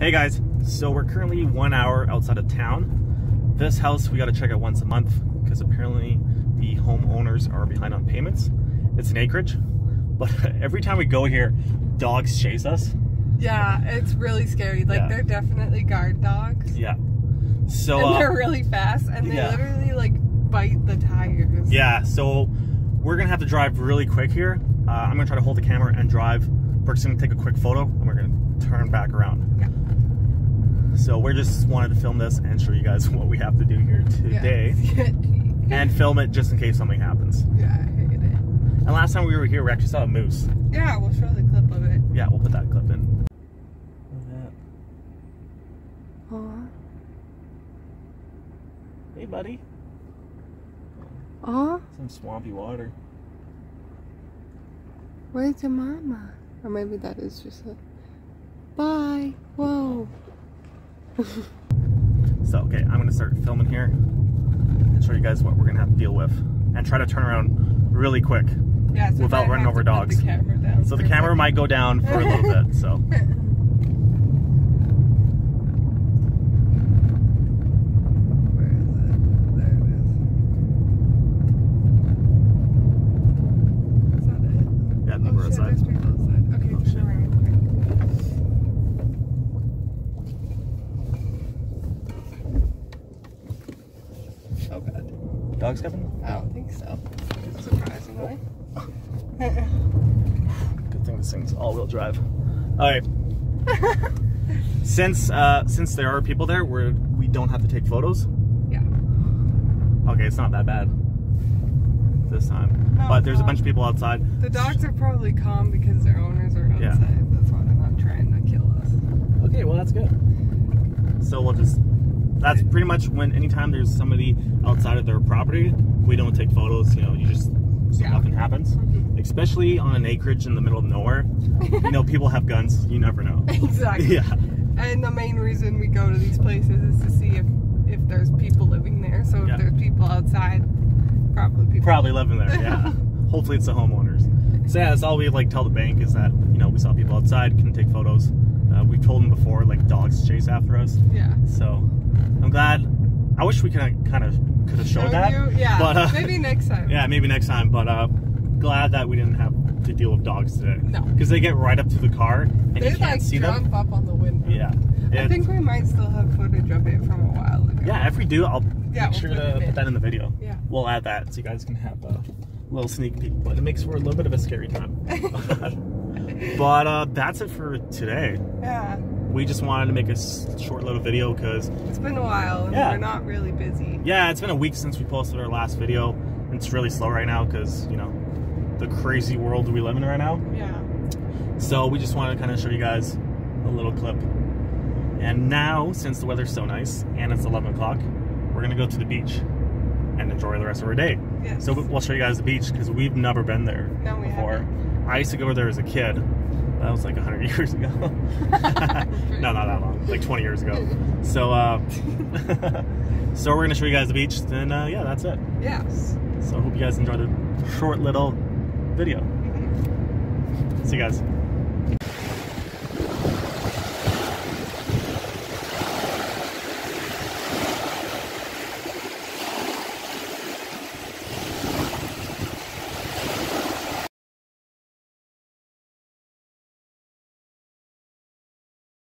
Hey guys, so we're currently one hour outside of town. This house we gotta check out once a month because apparently the homeowners are behind on payments. It's an acreage, but every time we go here, dogs chase us. Yeah, it's really scary. Like Yeah. they're definitely guard dogs. Yeah. So and uh, they're really fast and they yeah. literally like bite the tires. yeah, so we're gonna have to drive really quick here. Uh, I'm gonna try to hold the camera and drive. Brooke's gonna take a quick photo and we're gonna turn back around. So we're just wanted to film this and show you guys what we have to do here today. and film it just in case something happens. Yeah, I hate it. And last time we were here, we actually saw a moose. Yeah, we'll show the clip of it. Yeah, we'll put that clip in. Hey, buddy. Aw, Some swampy water. where's your mama? Or maybe that is just a bye. Whoa. So, okay, I'm gonna start filming here and show you guys what we're gonna have to deal with. And try to turn around really quick. Yeah, so Without running over dogs. The So the camera might go down for a little bit, so. Where is it? There it is. Is that it? Yeah, Oh people are shit, outside. there's people outside. Okay, Oh, turn shit. around quick. Oh Dogs coming? I don't think so. Surprisingly. Good thing this thing's all-wheel drive. Alright. since uh, since there are people there, we're we don't have to take photos. yeah. Okay, it's not that bad this time. No, but there's a bunch of people outside. The dogs are probably calm because their owners are outside. Yeah. That's why they're not trying to kill us. Okay, well that's good. So we'll just that's pretty much when anytime there's somebody outside of their property, we don't take photos, you know, you just so Yeah. nothing happens. Mm-hmm. Especially on an acreage in the middle of nowhere. you know, people have guns, you never know. exactly. Yeah. And the main reason we go to these places is to see if if there's people living there. So if Yeah. there's people outside, probably people. Probably living there, yeah. Hopefully it's the homeowners. So yeah, that's all we like tell the bank is that, you know, we saw people outside, can take photos. Uh, we've told them before, like dogs chase after us. Yeah. So I'm glad. I wish we could kind of could have showed that. you? Yeah. But uh, maybe next time. yeah, maybe next time. But uh, glad that we didn't have to deal with dogs today. No. Because they get right up to the car and They you can't like see jump them. up on the window. Yeah. I think we might still have footage of it from a while ago. yeah. If we do, I'll Yeah, make we'll sure to put that in the video. Yeah. We'll add that so you guys can have a little sneak peek. But it makes for a little bit of a scary time. but uh, that's it for today. Yeah. We just wanted to make a short little video because It's been a while and Yeah. we're not really busy. Yeah, it's been a week since we posted our last video. It's really slow right now because, you know, the crazy world we live in right now. Yeah. So we just wanted to kind of show you guys a little clip. And now, since the weather's so nice and it's 11 o'clock, we're going to go to the beach and enjoy the rest of our day. Yes. So we'll show you guys the beach because we've never been there No, we before. I used to go there as a kid. That was like 100 years ago. no, not that long. Like 20 years ago. So, uh, so we're going to show you guys the beach. Then, uh, yeah, that's it. Yes. So I hope you guys enjoyed the short little video. See you guys.